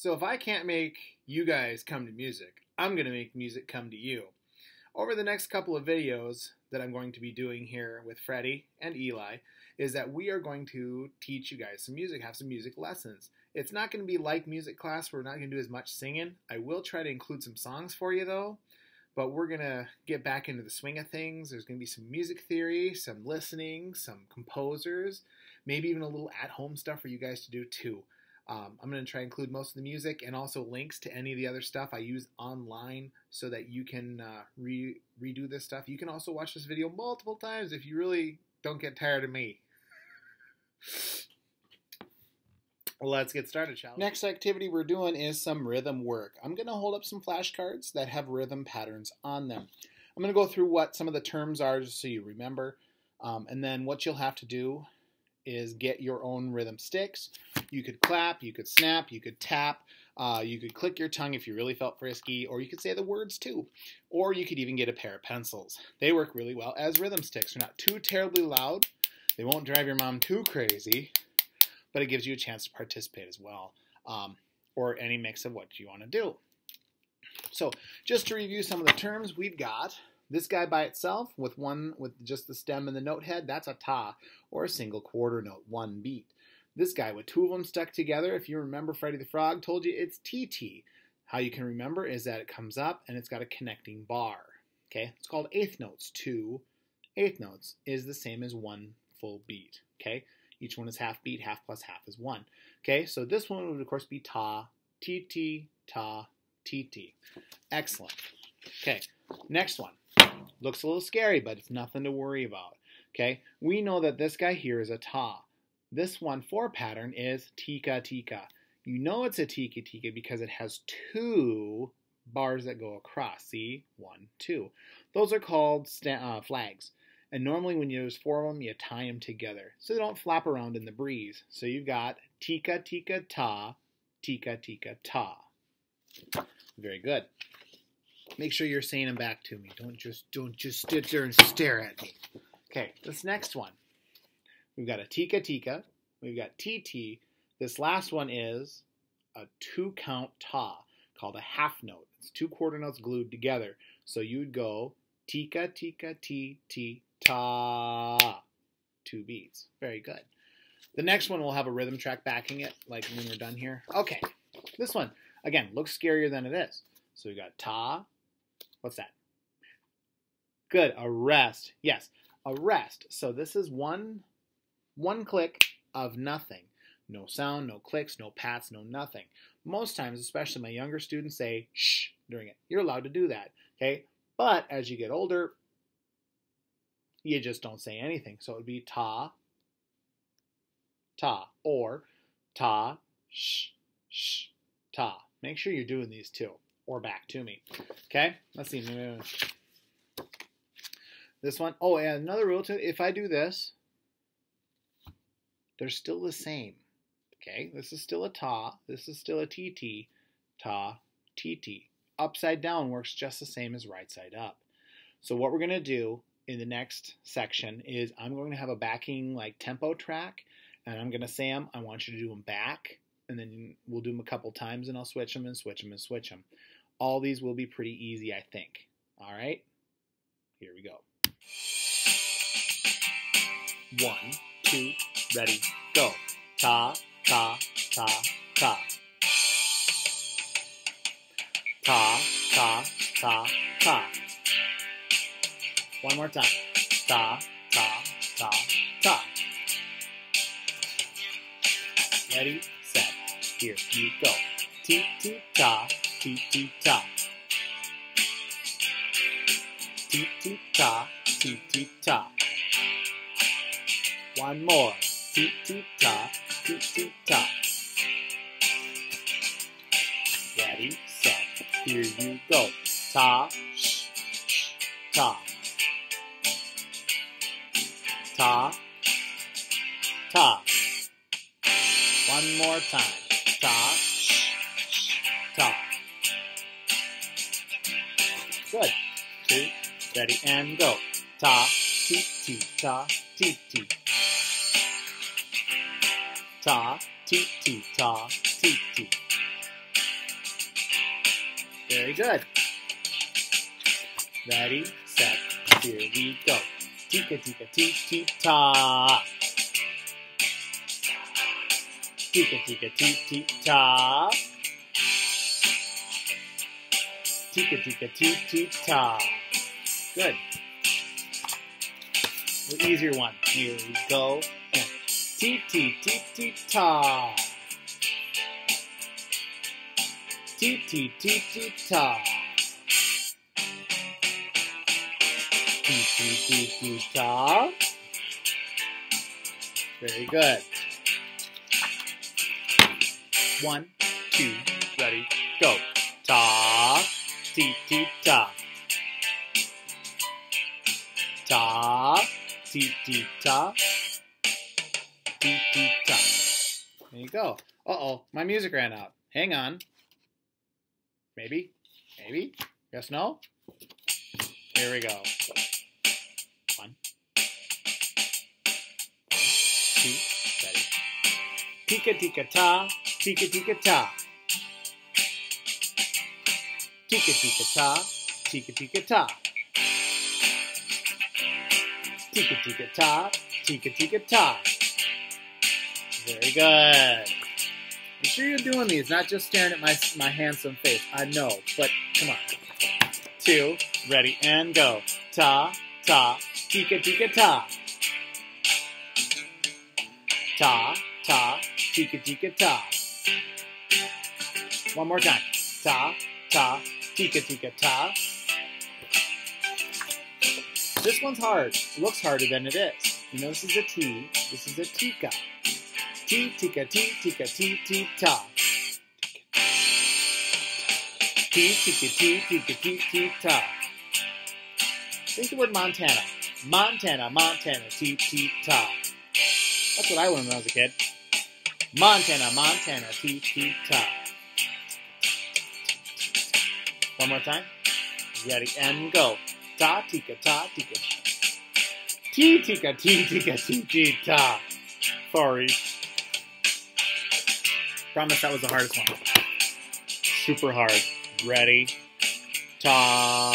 So if I can't make you guys come to music, I'm going to make music come to you. Over the next couple of videos that I'm going to be doing here with Freddy and Eli is that we are going to teach you guys some music, have some music lessons. It's not going to be like music class. We're not going to do as much singing. I will try to include some songs for you though, but we're going to get back into the swing of things. There's going to be some music theory, some listening, some composers, maybe even a little at-home stuff for you guys to do too. Um, I'm going to try to include most of the music and also links to any of the other stuff I use online so that you can uh, re- redo this stuff. You can also watch this video multiple times if you really don't get tired of me. Well, let's get started, shall we? Next activity we're doing is some rhythm work. I'm going to hold up some flashcards that have rhythm patterns on them. I'm going to go through what some of the terms are just so you remember. Um, and then what you'll have to do is get your own rhythm sticks. You could clap, you could snap, you could tap, uh, you could click your tongue if you really felt frisky, or you could say the words too. Or you could even get a pair of pencils. They work really well as rhythm sticks. They're not too terribly loud. They won't drive your mom too crazy, but it gives you a chance to participate as well, um, or any mix of what you want to do. So just to review some of the terms we've got, this guy by itself with one with just the stem and the note head, that's a ta, or a single quarter note, one beat. This guy with two of them stuck together, if you remember Freddy the Frog told you it's TT. How you can remember is that it comes up and it's got a connecting bar. Okay, it's called eighth notes. Two eighth notes is the same as one full beat. Okay, each one is half beat, half plus half is one. Okay, so this one would of course be ta, TT, ta, TT. Excellent. Okay, next one. Looks a little scary, but it's nothing to worry about. Okay, we know that this guy here is a ta. This one four pattern is tika tika. You know it's a tika tika because it has two bars that go across. See, one, two. Those are called uh, flags. And normally when you use four of them, you tie them together so they don't flap around in the breeze. So you've got tika tika ta, tika tika ta. Very good. Make sure you're saying them back to me. Don't just don't just sit there and stare at me. Okay, this next one. We've got a tika tika. We've got TT. This last one is a two count ta called a half note. It's two quarter notes glued together. So you'd go tika tika t t ta. Two beats. Very good. The next one will have a rhythm track backing it, like when we're done here. Okay, this one, again, looks scarier than it is. So we got ta, What's that? Good. Arrest. Yes, arrest. So this is one one click of nothing. No sound, no clicks, no pats, no nothing. Most times, especially my younger students, say shh during it. You're allowed to do that. Okay. But as you get older, you just don't say anything. So it would be ta, ta, or ta, shh, shh, ta. Make sure you're doing these too or back to me. Okay, let's see. This one. Oh, and another rule too. If I do this, they're still the same. Okay, this is still a ta. This is still a tt. Ta, tt. Upside down works just the same as right side up. So what we're going to do in the next section is I'm going to have a backing like tempo track, and I'm going to say them. I want you to do them back, and then we'll do them a couple times, and I'll switch them and switch them and switch them all these will be pretty easy, I think. All right, here we go. One, two, ready, go. Ta, ta, ta, ta. Ta, ta, ta, ta. One more time. Ta, ta, ta, ta. Ready, set, here you go. Ti, ti, ta, Ti ti ta. Ti ti ta, ti ti ta. One more. Ti ti ta, ti ti ta. Ready, set, here you go. Ta, sh, ta. Ta, ta. One more time. Ta, Good. Two, ready, and go. Ta, ti, ti, ta, ti, ti. Ta, ti, ti, ta, ti, ti. Very good. Ready, set, here we go. Tika tika ti ti ta. Tika tika ti ti ta. Tika tika ti ti ta. Good. The easier one. Here we go. And ti ti ti ta. Ti ti ti ti ta. Ti ti ti ti ta. Very good. One, two, ready, go. Ta, ti ti ta. Ta, ti ti ta. Ti ti ta. There you go. Uh oh, my music ran out. Hang on. Maybe? Maybe? Yes, no? Here we go. One. Two. Ready. Tika tika ta. Tika tika ta. Tika tika ta. Tika tika ta. Tika tika ta. Tika tika ta. Very good. I'm sure you're doing these, not just staring at my, my handsome face. I know, but come on. Two, ready, and go. Ta, ta, tika, tika, ta. Ta, ta, tika, tika, ta. One more time. Ta, ta, tika, tika, ta. This one's hard. It looks harder than it is. You know, this is a T. This is a tika. T, tika, T, tika, T, T, ta. T, tika, T, tika, T, T, ta. Think the word Montana. Montana, Montana, T, T, ta. That's what I learned when I was a kid. Montana, Montana, T, T, ta. One more time. Ready, and go. Ta, tika, ta, tika. T, tika, T, tika, T, T, ta. Sorry. Promise that was the hardest one. Super hard. Ready? Ta.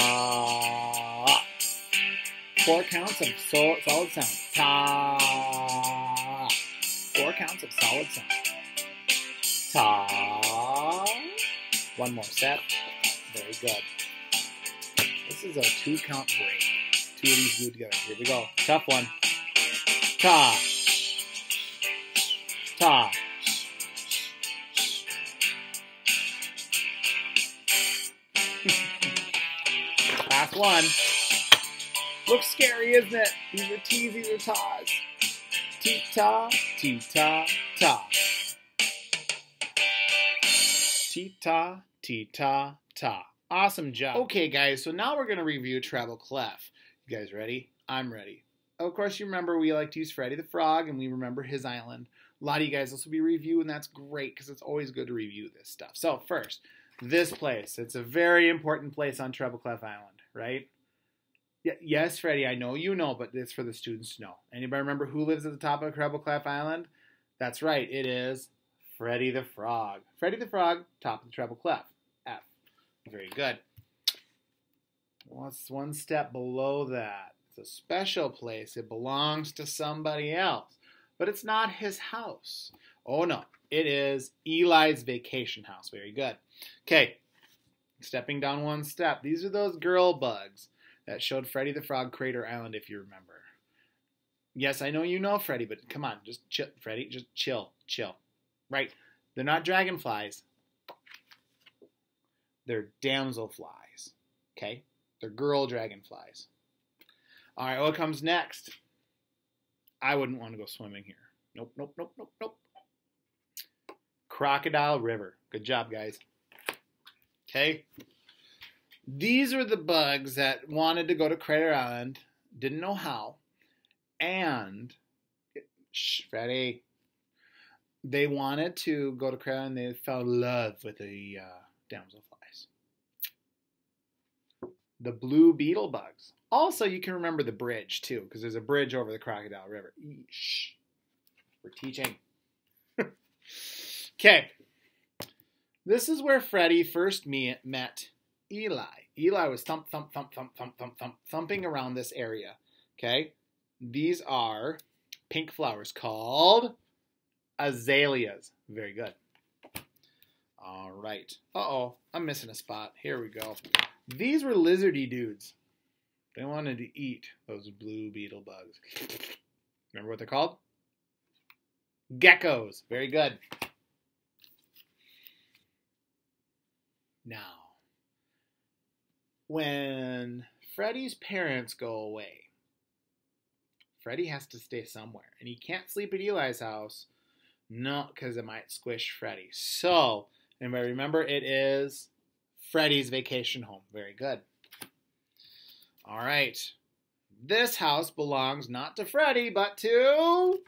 Four counts of sol- solid sound. Ta. Four counts of solid sound. Ta. One more set. Very good. This is a two count break. Two of these glued together. Here we go. Tough one. Ta. Ta. Last one. Looks scary, isn't it? These are T's, these are Ta's. T-ta, T-ta, ta. T-ta, T-ta, ta. Awesome job. Okay, guys, so now we're going to review Treble Clef. You guys ready? I'm ready. Of course, you remember we like to use Freddy the Frog, and we remember his island. A lot of you guys this will be review, and that's great because it's always good to review this stuff. So first, this place. It's a very important place on Treble Clef Island, right? Yes, Freddy, I know you know, but it's for the students to know. Anybody remember who lives at the top of Treble Clef Island? That's right, it is Freddy the Frog. Freddy the Frog, top of the Treble Clef. Very good. What's one step below that? It's a special place. It belongs to somebody else. But it's not his house. Oh no, it is Eli's vacation house. Very good. Okay, stepping down one step. These are those girl bugs that showed Freddy the Frog Crater Island, if you remember. Yes, I know you know Freddy, but come on, just chill, Freddy, just chill, chill. Right? They're not dragonflies. They're damselflies. Okay? They're girl dragonflies. All right, what comes next? I wouldn't want to go swimming here. Nope, nope, nope, nope, nope. Crocodile River. Good job, guys. Okay. These are the bugs that wanted to go to Crater Island, didn't know how, and shh, Freddy. They wanted to go to Crater Island. They fell in love with the uh, damselflies. The blue beetle bugs. Also, you can remember the bridge too, because there's a bridge over the Crocodile River. Shh. We're teaching. okay. This is where Freddy first me- met Eli. Eli was thump, thump, thump, thump, thump, thump, thump, thumping around this area. Okay? These are pink flowers called azaleas. Very good. All right. Uh-oh, I'm missing a spot. Here we go. These were lizardy dudes. They wanted to eat those blue beetle bugs. Remember what they're called? Geckos. Very good. Now, when Freddy's parents go away, Freddy has to stay somewhere, and he can't sleep at Eli's house, not because it might squish Freddy. So, anybody remember it is Freddy's vacation home. Very good. All right. This house belongs not to Freddy, but to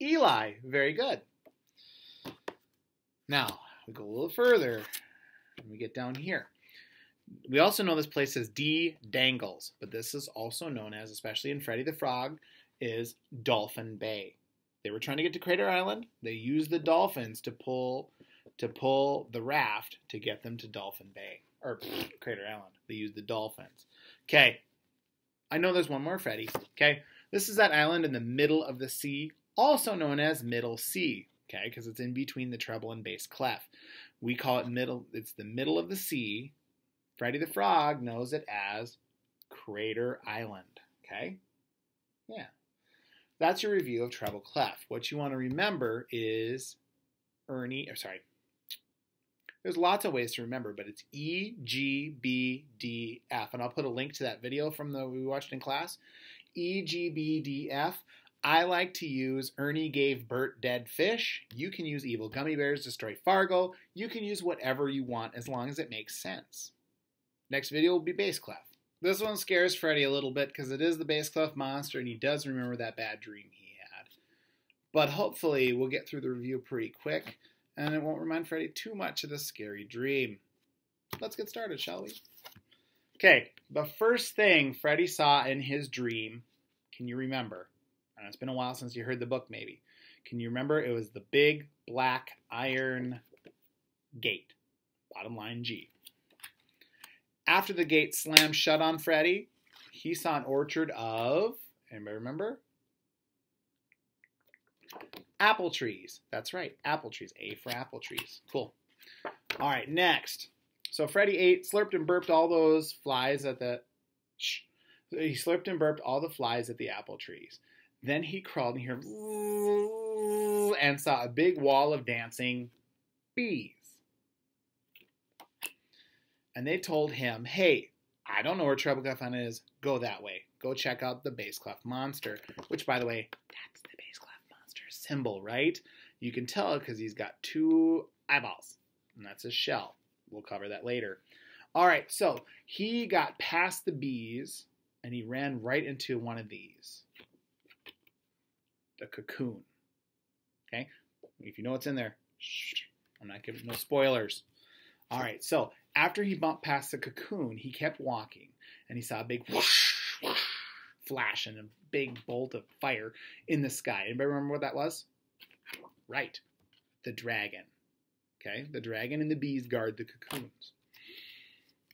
Eli. Very good. Now, we go a little further and we get down here. We also know this place as D Dangles, but this is also known as, especially in Freddy the Frog, is Dolphin Bay. They were trying to get to Crater Island. They used the dolphins to pull to pull the raft to get them to Dolphin Bay or Crater Island. They used the dolphins. Okay, I know there's one more Freddy. Okay, this is that island in the middle of the sea, also known as Middle Sea. Okay, because it's in between the treble and bass clef. We call it middle. It's the middle of the sea. Freddy the Frog knows it as Crater Island. Okay, yeah. That's your review of treble clef. What you want to remember is Ernie, or sorry, there's lots of ways to remember, but it's E, G, B, D, F. And I'll put a link to that video from the we watched in class. E, G, B, D, F. I like to use Ernie gave Bert dead fish. You can use evil gummy bears destroy Fargo. You can use whatever you want as long as it makes sense. Next video will be bass clef. This one scares Freddy a little bit because it is the bass clef monster and he does remember that bad dream he had. But hopefully we'll get through the review pretty quick and it won't remind Freddy too much of the scary dream. Let's get started, shall we? Okay, the first thing Freddy saw in his dream, can you remember? And it's been a while since you heard the book, maybe. Can you remember? It was the big black iron gate. Bottom line G. After the gate slammed shut on Freddy, he saw an orchard of, anybody remember? Apple trees. That's right, apple trees. A for apple trees. Cool. All right, next. So Freddy ate, slurped, and burped all those flies at the. Shh. He slurped and burped all the flies at the apple trees. Then he crawled in here and saw a big wall of dancing bees. And they told him, hey, I don't know where Treble Clef is. Go that way. Go check out the bass clef monster. Which, by the way, that's the symbol, right? You can tell because he's got two eyeballs, and that's his shell. We'll cover that later. All right, so he got past the bees and he ran right into one of these the cocoon. Okay? If you know what's in there, shh, I'm not giving no spoilers. All right, so after he bumped past the cocoon, he kept walking and he saw a big whoosh, whoosh, flash and a big bolt of fire in the sky. Anybody remember what that was? Right, the dragon. Okay, the dragon and the bees guard the cocoons.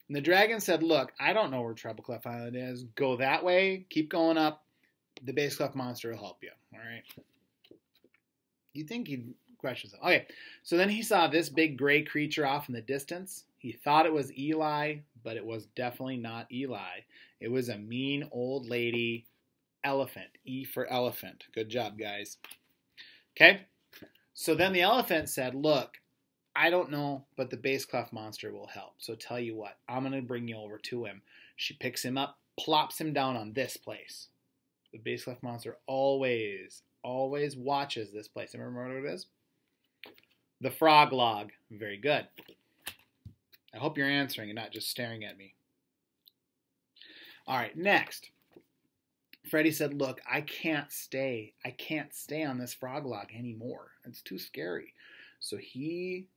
And the dragon said, Look, I don't know where Treble Clef Island is. Go that way, keep going up. The bass clef monster will help you. All right. You think he'd question himself. Okay, so then he saw this big gray creature off in the distance. He thought it was Eli, but it was definitely not Eli. It was a mean old lady elephant. E for elephant. Good job, guys. Okay, so then the elephant said, Look, I don't know, but the bass clef monster will help. So tell you what, I'm going to bring you over to him. She picks him up, plops him down on this place. The bass clef monster always, always watches this place. Remember what it is? The frog log. Very good. I hope you're answering and not just staring at me. All right, next. Freddy said, Look, I can't stay. I can't stay on this frog log anymore. It's too scary. So he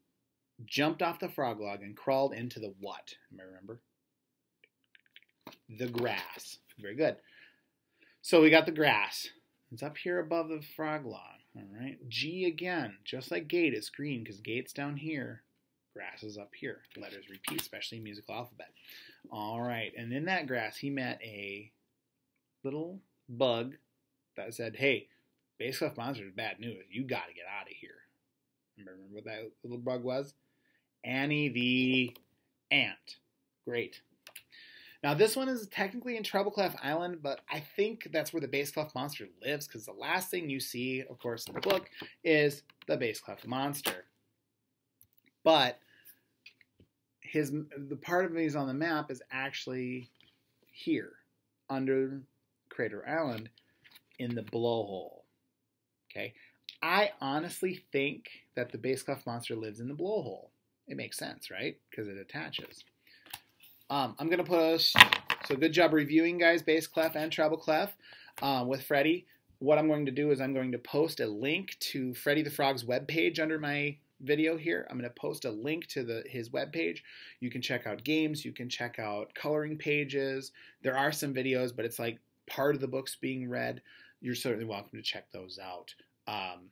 jumped off the frog log and crawled into the what? I remember? The grass. Very good. So we got the grass. It's up here above the frog log. All right. G again, just like gate, is green because gate's down here. Grass is up here. Letters repeat, especially musical alphabet. All right, and in that grass, he met a little bug that said, "Hey, Bass Clef Monster is bad news. You got to get out of here." Remember what that little bug was? Annie the ant. Great. Now this one is technically in Treble Clef Island, but I think that's where the bass clef monster lives because the last thing you see, of course, in the book is the bass clef monster. But his the part of he's on the map is actually here under Crater Island in the blowhole. Okay, I honestly think that the bass clef monster lives in the blowhole. It makes sense, right? Because it attaches. Um, I'm going to post, so good job reviewing, guys, bass clef and treble clef um, with Freddy. What I'm going to do is I'm going to post a link to Freddy the Frog's webpage under my video here. I'm going to post a link to the his webpage. You can check out games, you can check out coloring pages. There are some videos, but it's like part of the books being read. You're certainly welcome to check those out. Um,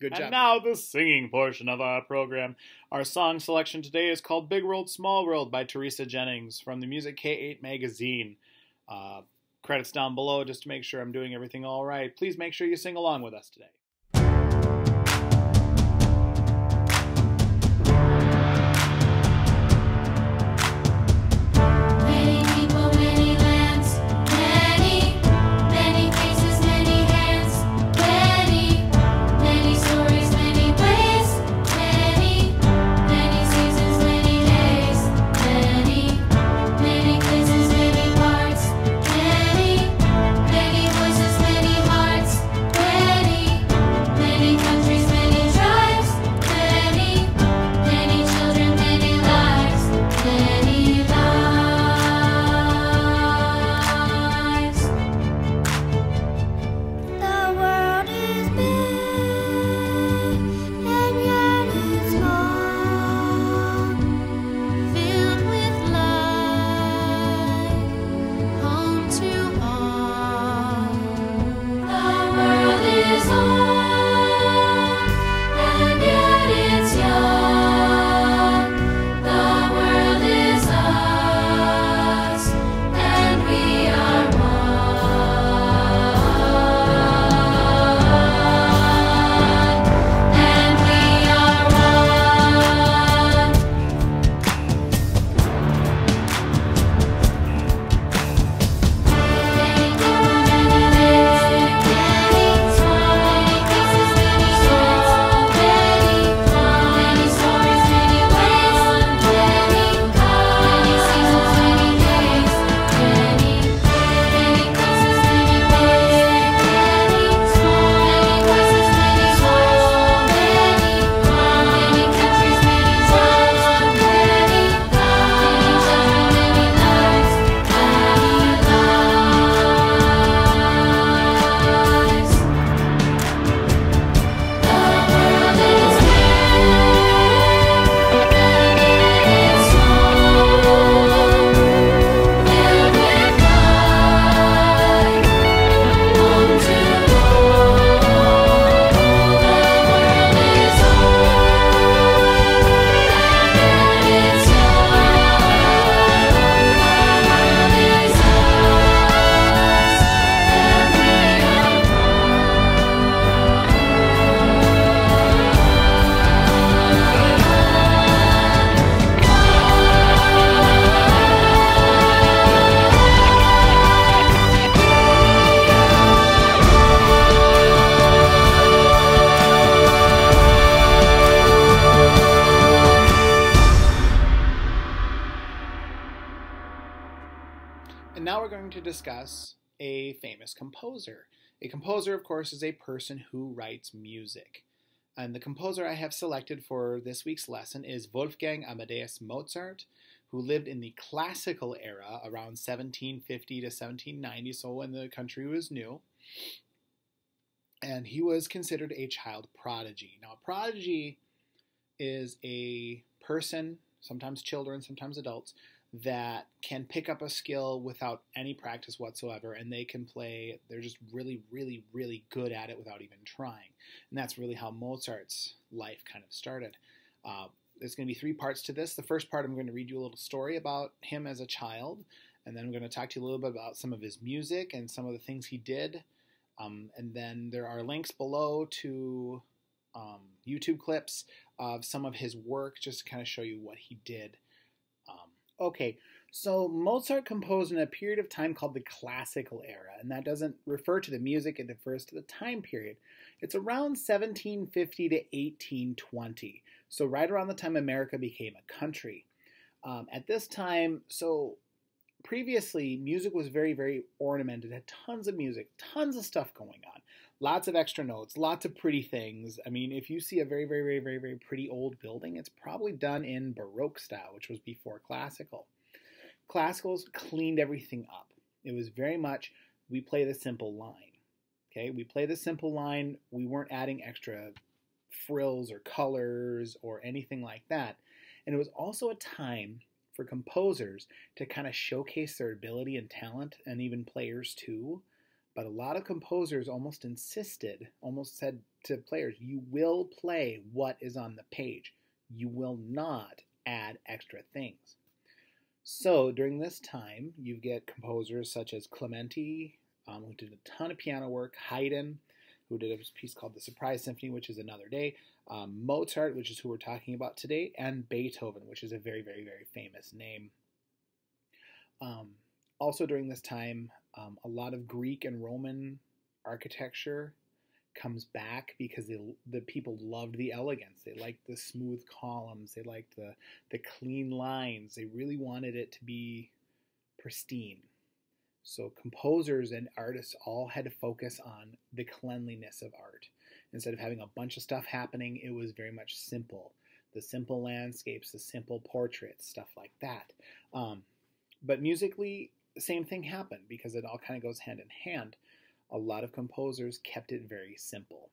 Good job. And now the singing portion of our program. Our song selection today is called Big World, Small World by Teresa Jennings from the Music K8 magazine. Uh, credits down below just to make sure I'm doing everything all right. Please make sure you sing along with us today. Discuss a famous composer. A composer, of course, is a person who writes music. And the composer I have selected for this week's lesson is Wolfgang Amadeus Mozart, who lived in the classical era around 1750 to 1790, so when the country was new. And he was considered a child prodigy. Now, a prodigy is a person, sometimes children, sometimes adults, that can pick up a skill without any practice whatsoever and they can play they're just really really really good at it without even trying and that's really how mozart's life kind of started uh, there's going to be three parts to this. The first part, I'm going to read you a little story about him as a child, and then I'm going to talk to you a little bit about some of his music and some of the things he did. Um, and then there are links below to um, YouTube clips of some of his work just to kind of show you what he did. Okay, so Mozart composed in a period of time called the Classical Era, and that doesn't refer to the music, it refers to the time period. It's around 1750 to 1820, so right around the time America became a country. Um, at this time, so previously, music was very, very ornamented, had tons of music, tons of stuff going on, lots of extra notes, lots of pretty things. I mean, if you see a very, very, very, very, very pretty old building, it's probably done in Baroque style, which was before classical. Classicals cleaned everything up. It was very much we play the simple line. Okay, we play the simple line. We weren't adding extra frills or colors or anything like that. And it was also a time for composers to kind of showcase their ability and talent, and even players too. But a lot of composers almost insisted, almost said to players, you will play what is on the page. You will not add extra things. So during this time, you get composers such as Clementi, um, who did a ton of piano work, Haydn, who did a piece called the Surprise Symphony, which is another day, um, Mozart, which is who we're talking about today, and Beethoven, which is a very, very, very famous name. Um, also during this time, um, a lot of Greek and Roman architecture comes back because the the people loved the elegance. They liked the smooth columns. They liked the the clean lines. They really wanted it to be pristine. So composers and artists all had to focus on the cleanliness of art. Instead of having a bunch of stuff happening, it was very much simple. The simple landscapes, the simple portraits, stuff like that. Um, but musically, same thing happened because it all kind of goes hand in hand a lot of composers kept it very simple.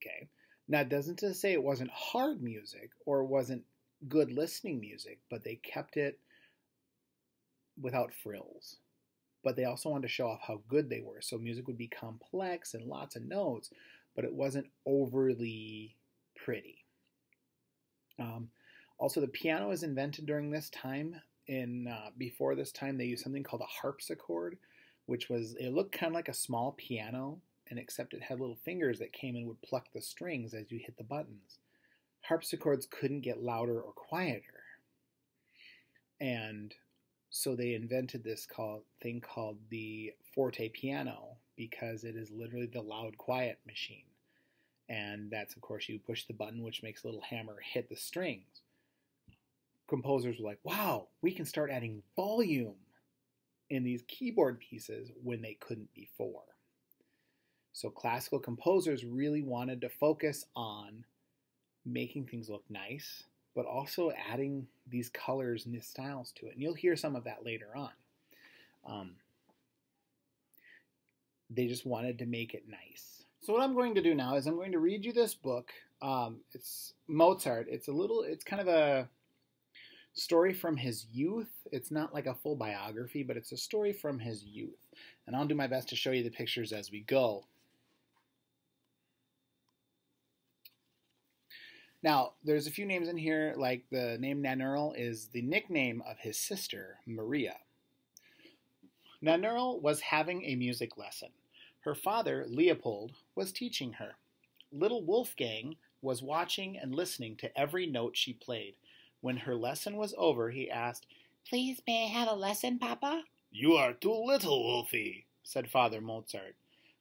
Okay. Now, it doesn't to say it wasn't hard music or wasn't good listening music, but they kept it without frills. But they also wanted to show off how good they were. So music would be complex and lots of notes, but it wasn't overly pretty. Um, also, the piano was invented during this time. In uh, before this time, they used something called a harpsichord, which was it looked kind of like a small piano, and except it had little fingers that came and would pluck the strings as you hit the buttons. Harpsichords couldn't get louder or quieter, and so they invented this called, thing called the forte piano because it is literally the loud quiet machine. And that's, of course, you push the button, which makes a little hammer hit the strings. Composers were like, wow, we can start adding volume in these keyboard pieces when they couldn't before. So classical composers really wanted to focus on making things look nice, but also adding these colors and these styles to it. And you'll hear some of that later on. Um, they just wanted to make it nice. So what I'm going to do now is I'm going to read you this book. Um, it's Mozart. It's a little. It's kind of a story from his youth. It's not like a full biography, but it's a story from his youth. And I'll do my best to show you the pictures as we go. Now, there's a few names in here, like the name Nannerl is the nickname of his sister, Maria. Nannerl was having a music lesson. Her father, Leopold, was teaching her. Little Wolfgang was watching and listening to every note she played, when her lesson was over, he asked, Please, may I have a lesson, Papa? You are too little, Wolfie, said Father Mozart.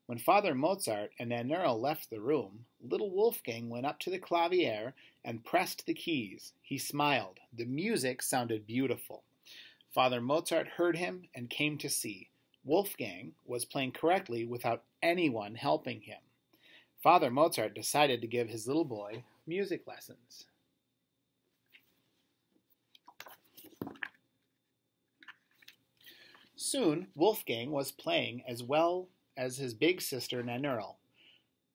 When Father Mozart and Nannerl left the room, little Wolfgang went up to the clavier and pressed the keys. He smiled. The music sounded beautiful. Father Mozart heard him and came to see. Wolfgang was playing correctly without anyone helping him. Father Mozart decided to give his little boy music lessons. Soon, Wolfgang was playing as well as his big sister Nannerl.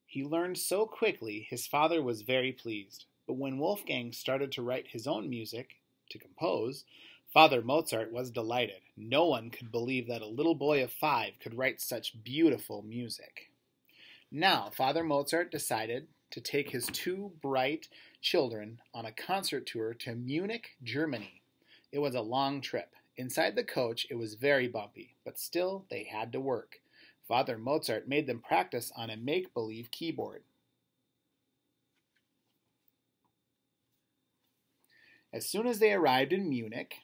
He learned so quickly, his father was very pleased. But when Wolfgang started to write his own music, to compose, Father Mozart was delighted. No one could believe that a little boy of five could write such beautiful music. Now, Father Mozart decided to take his two bright children on a concert tour to Munich, Germany. It was a long trip. Inside the coach, it was very bumpy, but still, they had to work. Father Mozart made them practice on a make believe keyboard. As soon as they arrived in Munich,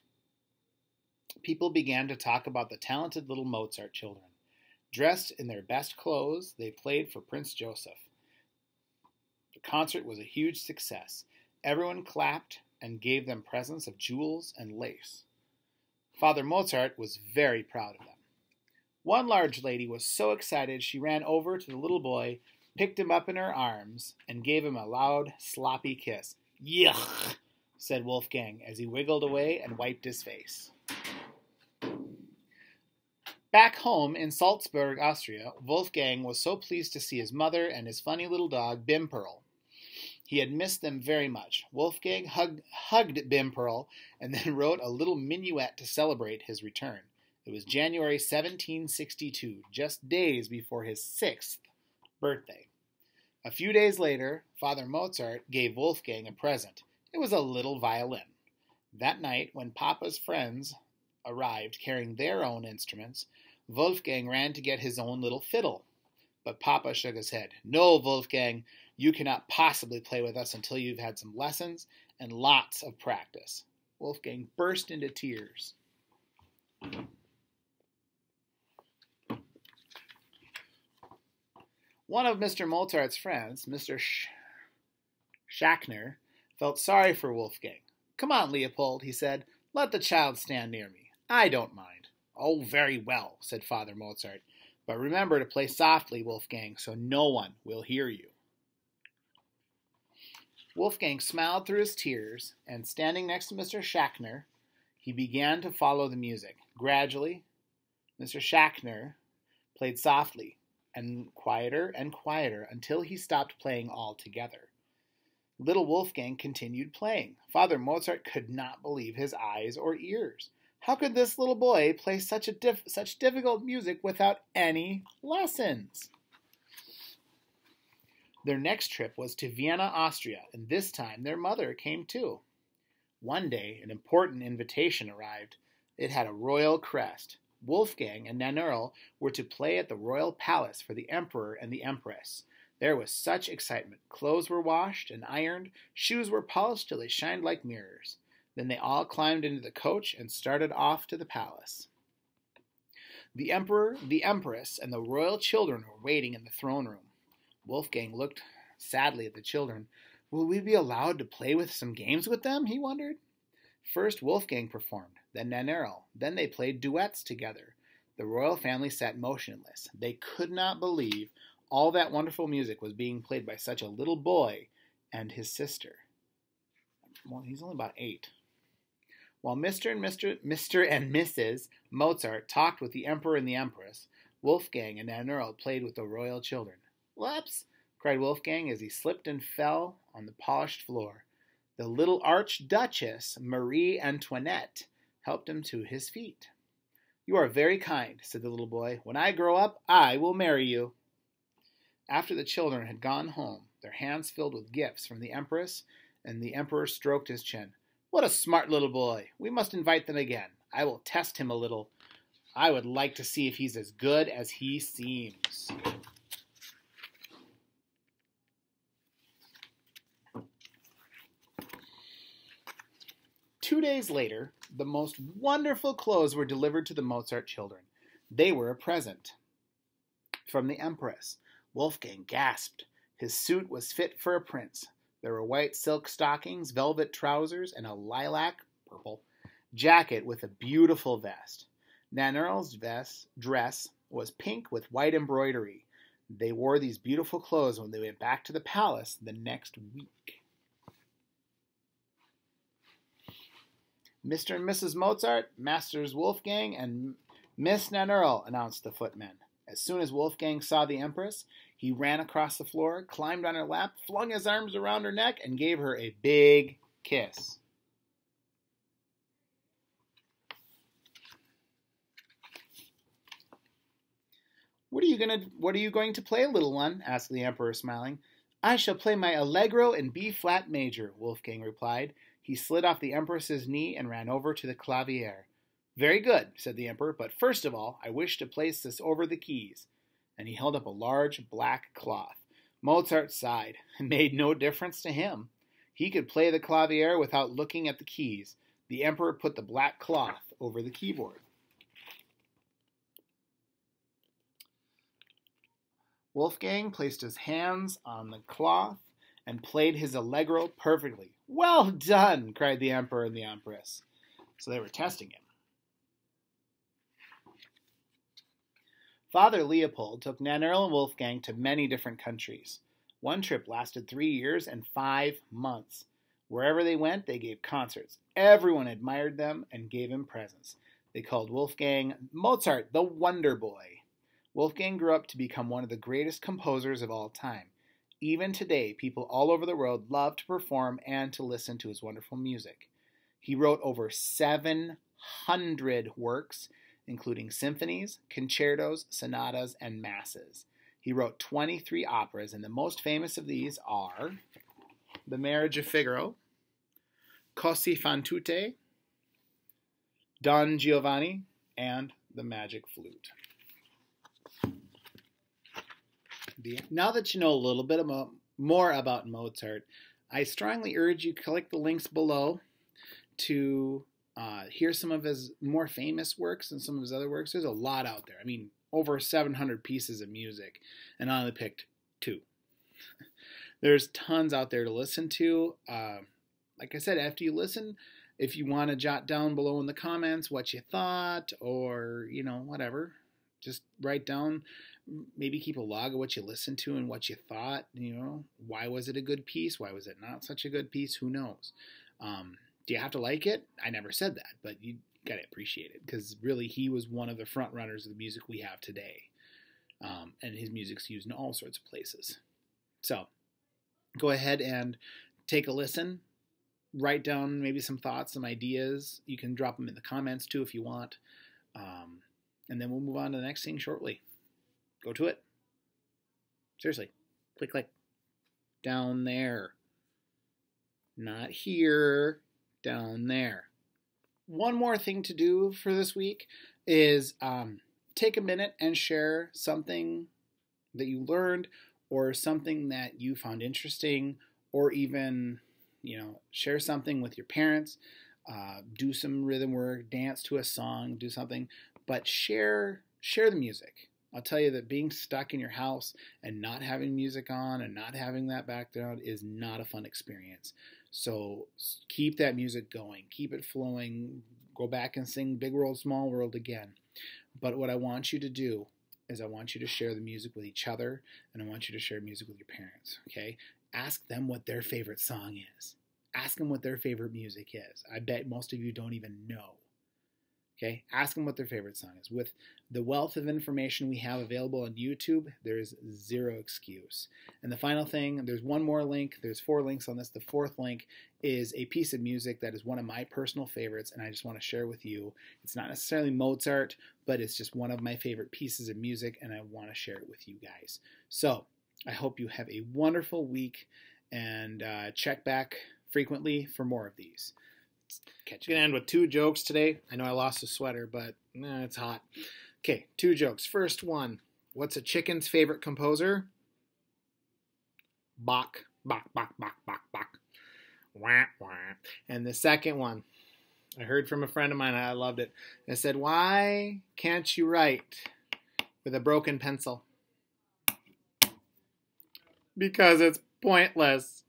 people began to talk about the talented little Mozart children. Dressed in their best clothes, they played for Prince Joseph. The concert was a huge success. Everyone clapped and gave them presents of jewels and lace. Father Mozart was very proud of them. One large lady was so excited she ran over to the little boy, picked him up in her arms, and gave him a loud, sloppy kiss. Yuck! said Wolfgang as he wiggled away and wiped his face. Back home in Salzburg, Austria, Wolfgang was so pleased to see his mother and his funny little dog, Bimperl. He had missed them very much. Wolfgang hugged, hugged Bimperl and then wrote a little minuet to celebrate his return. It was January 1762, just days before his sixth birthday. A few days later, Father Mozart gave Wolfgang a present. It was a little violin. That night, when Papa's friends arrived carrying their own instruments, Wolfgang ran to get his own little fiddle. But Papa shook his head. No, Wolfgang, you cannot possibly play with us until you've had some lessons and lots of practice. Wolfgang burst into tears. One of Mr. Mozart's friends, Mr. Sch- Schachner, felt sorry for Wolfgang. Come on, Leopold, he said. Let the child stand near me. I don't mind. Oh, very well, said Father Mozart. But remember to play softly, Wolfgang, so no one will hear you. Wolfgang smiled through his tears, and standing next to Mr. Schachner, he began to follow the music. Gradually, Mr. Schachner played softly, and quieter and quieter until he stopped playing altogether. Little Wolfgang continued playing. Father Mozart could not believe his eyes or ears. How could this little boy play such a such difficult music without any lessons? Their next trip was to Vienna, Austria, and this time their mother came too. One day, an important invitation arrived. It had a royal crest. Wolfgang and Nannerl were to play at the royal palace for the emperor and the empress. There was such excitement. Clothes were washed and ironed, shoes were polished till they shined like mirrors. Then they all climbed into the coach and started off to the palace. The emperor, the empress, and the royal children were waiting in the throne room. Wolfgang looked sadly at the children. Will we be allowed to play with some games with them? he wondered. First Wolfgang performed, then Nannerl. Then they played duets together. The royal family sat motionless. They could not believe all that wonderful music was being played by such a little boy and his sister. Well, he's only about eight. While Mr. and Mr. Mr. and Mrs. Mozart talked with the Emperor and the Empress, Wolfgang and Nannerl played with the royal children. Whoops! cried Wolfgang as he slipped and fell on the polished floor. The little Archduchess Marie Antoinette helped him to his feet. You are very kind, said the little boy. When I grow up, I will marry you. After the children had gone home, their hands filled with gifts from the Empress, and the Emperor stroked his chin. What a smart little boy! We must invite them again. I will test him a little. I would like to see if he's as good as he seems. Two days later, the most wonderful clothes were delivered to the Mozart children. They were a present from the Empress. Wolfgang gasped. His suit was fit for a prince. There were white silk stockings, velvet trousers, and a lilac purple jacket with a beautiful vest. Nannerl's vest dress was pink with white embroidery. They wore these beautiful clothes when they went back to the palace the next week. Mr. and Mrs. Mozart, Masters Wolfgang, and Miss Nannerl, announced the footman. As soon as Wolfgang saw the Empress, he ran across the floor, climbed on her lap, flung his arms around her neck, and gave her a big kiss. What are you gonna what are you going to play, little one? asked the Emperor, smiling. I shall play my Allegro in B flat major, Wolfgang replied. He slid off the Empress's knee and ran over to the clavier. Very good, said the Emperor, but first of all, I wish to place this over the keys. And he held up a large black cloth. Mozart sighed. It made no difference to him. He could play the clavier without looking at the keys. The Emperor put the black cloth over the keyboard. Wolfgang placed his hands on the cloth and played his allegro perfectly. Well done, cried the emperor and the empress. So they were testing him. Father Leopold took Nannerl and Wolfgang to many different countries. One trip lasted three years and five months. Wherever they went, they gave concerts. Everyone admired them and gave him presents. They called Wolfgang Mozart the Wonder Boy. Wolfgang grew up to become one of the greatest composers of all time. Even today, people all over the world love to perform and to listen to his wonderful music. He wrote over 700 works, including symphonies, concertos, sonatas, and masses. He wrote 23 operas, and the most famous of these are The Marriage of Figaro, Così fan tutte, Don Giovanni, and The Magic Flute. Now that you know a little bit about, more about Mozart, I strongly urge you click the links below to uh, hear some of his more famous works and some of his other works. There's a lot out there. I mean, over 700 pieces of music, and I only picked two. There's tons out there to listen to. Uh, like I said, after you listen, if you want to jot down below in the comments what you thought or, you know, whatever, just write down maybe keep a log of what you listened to and what you thought. You know, why was it a good piece? Why was it not such a good piece? Who knows? Um, do you have to like it? I never said that, but you got to appreciate it because really he was one of the front runners of the music we have today. Um, and his music's used in all sorts of places. So go ahead and take a listen. Write down maybe some thoughts, some ideas. You can drop them in the comments too if you want. Um, and then we'll move on to the next thing shortly. Go to it. Seriously. Click, click. Down there. Not here. Down there. One more thing to do for this week is um, take a minute and share something that you learned or something that you found interesting or even you know share something with your parents uh, do some rhythm work dance to a song do something but share share the music I'll tell you that being stuck in your house and not having music on and not having that background is not a fun experience. So keep that music going, keep it flowing. Go back and sing Big World, Small World again. But what I want you to do is I want you to share the music with each other and I want you to share music with your parents, okay? Ask them what their favorite song is. Ask them what their favorite music is. I bet most of you don't even know. Okay, ask them what their favorite song is. With the wealth of information we have available on YouTube, there is zero excuse. And the final thing, there's one more link. There's four links on this. The fourth link is a piece of music that is one of my personal favorites, and I just want to share with you. It's not necessarily Mozart, but it's just one of my favorite pieces of music, and I want to share it with you guys. So I hope you have a wonderful week, and uh, check back frequently for more of these. Catch Gonna end with two jokes today. I know I lost a sweater, but it's hot. Okay, two jokes. First one: What's a chicken's favorite composer? Bach, Bach, Bach, Bach, Bach, Bach. Wah, wah. And the second one, I heard from a friend of mine. I loved it. I said, "Why can't you write with a broken pencil?" Because it's pointless.